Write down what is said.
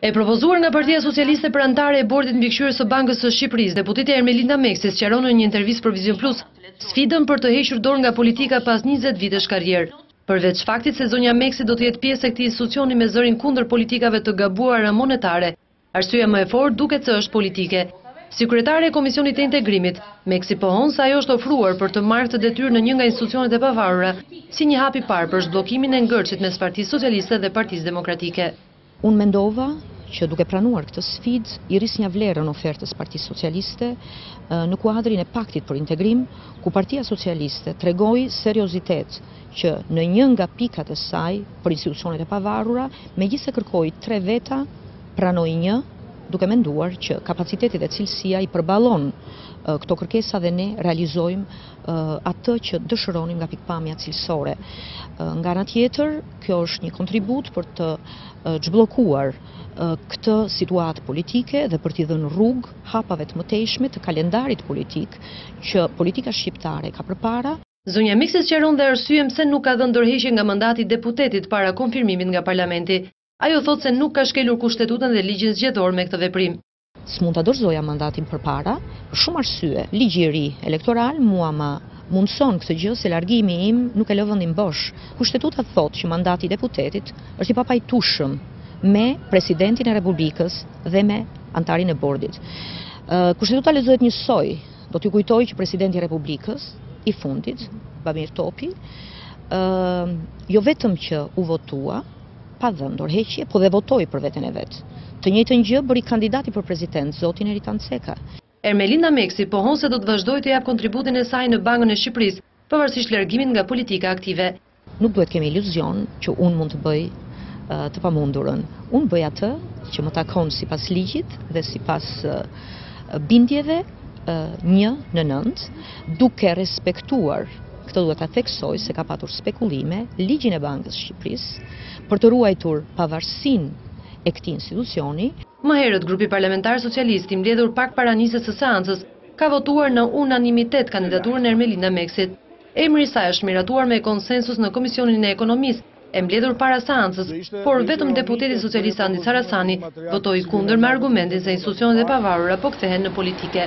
E propozuar nga Partia Socialiste për anëtare e bordit mbikëqyrës së Bankës së Shqipërisë, deputetja Ermelinda Meksi sqaron në një intervistë për Vizion Plus, sfidën për të hequr dorë nga politika pas 20 vitesh karrierë. Përveç faktit se zonja Meksi do të jetë pjesë e këtij institucioni me zërin kundër politikave të gabuara monetare, Arsyeja më e fortë duket se është politike. Si kryetare e Komisionit të Integrimit, Meksi pohon se ajo është ofruar për të marrë këtë detyrë në një nga institucionet e pavarura, si një hap i parë për zhbllokimin e ngërçit mes Partisë Socialiste dhe Partisë Demokratike. Unë mendova që duke pranuar këtë sfidë, i rrisnja vlerën ofertës së Partisë Socialiste në kuadrin e Paktit për Integrim, ku Partia Socialiste tregoi seriozitet që në një nga pikat e saj për institucionet e pavarura, megjithëse kërkoi tre veta, pranoi një, duke menduar që kapaciteti dhe cilësia i përballon këto kërkesa dhe ne realizojmë atë që dëshironim nga pikëpamja cilësore. Nga ana tjetër, kjo është një kontribut për të çbllokuar këtë situatë politike dhe për t'i dhënë rrugë hapave të mëtejshme të kalendarit politik që politika shqiptare ka përpara Zonja Meksi sqaron dhe arsyen pse nuk ka dhënë dorëheqje nga mandati i deputetit para konfirmimit nga Parlamenti. Ajo thotë se nuk ka shkelur Kushtetutën dhe Ligjin Zgjedhor me këtë veprim. S'mund ta dorëzoja mandatin përpara, për shumë arsye. Ligji i ri elektoral mua ma mundëson këtë gjë se largimi im nuk e lë vendin bosh. Kushtetuta thotë që mandati i deputetit është i papajtueshëm me Presidentin e Republikës dhe me anëtarin e Bordit. Kushtetuta lexohet njësoj. Do t'ju kujtoj që presidenti i Republikës, i fundit, Bamir Topi, jo vetëm që u votua, pa dhënë dorëheqje, po dhe votoi për veten e vet. Të njëjtën gjë bëri kandidati për president, zoti Neritan Ceka. Ermelinda Meksi pohon se do të vazhdojë të japë kontributin e saj në Bankën e Shqipërisë, pavarësisht largimit nga politika aktive. Nuk duhet të kemi iluzion që unë mund të bëj të pamundurën. Unë bëj atë që më takon sipas ligjit dhe sipas bindjeve një në nëntë, duke respektuar këtë duhet ta theksoj se ka patur spekulime, ligjin e Bankës së Shqipërisë, për të ruajtur pavarësinë e këtij institucioni. Më herët, grupi parlamentar socialist i mbledhur pak para nisjes së seancës, ka votuar në unanimitet kandidaturën e Ermelinda Meksit. Emri i saj është miratuar me konsensus në Komisionin e Ekonomisë, e mbledhur para seancës, por vetëm deputeti socialist Andis Harasani votoi kundër me argumentin se institucionet e pavarura po kthehen në politike.